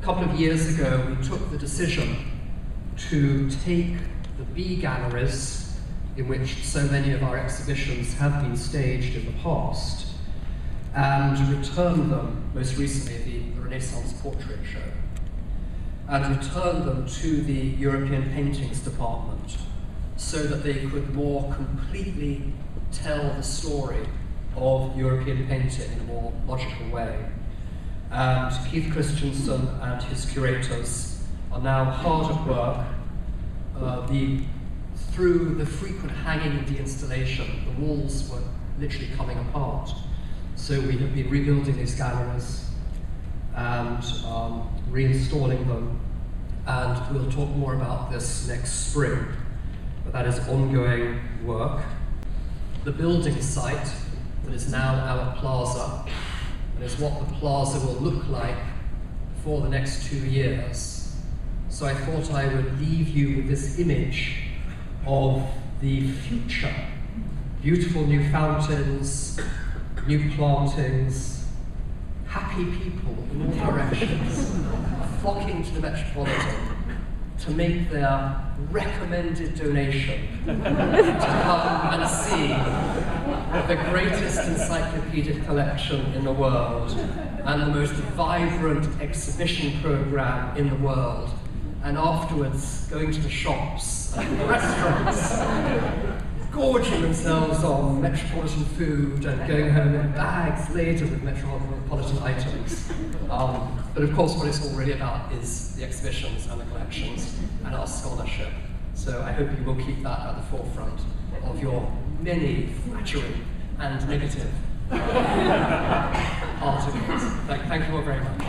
a couple of years ago, we took the decision to take the B galleries, in which so many of our exhibitions have been staged in the past, and return them, most recently the, Renaissance Portrait Show, and return them to the European Paintings Department so that they could more completely tell the story of European painting in a more logical way. And Keith Christiansen and his curators are now hard at work. Uh, the, through the frequent hanging of the installation, the walls were literally coming apart. So we have been rebuilding these galleries and um, reinstalling them. And we'll talk more about this next spring. But that is ongoing work. The building site that is now our plaza and is what the plaza will look like for the next two years. So I thought I would leave you with this image of the future. Beautiful new fountains, new plantings, happy people in all directions, flocking to the Metropolitan to make their recommended donation to come and see the greatest encyclopedic collection in the world and the most vibrant exhibition program in the world and afterwards going to the shops and the restaurants gorging themselves on metropolitan food and going home in bags laden with metropolitan items. Um, but of course, what it's all really about is the exhibitions and the collections and our scholarship. So I hope you will keep that at the forefront of your many flattering and negative articles. Thank, thank you all very much.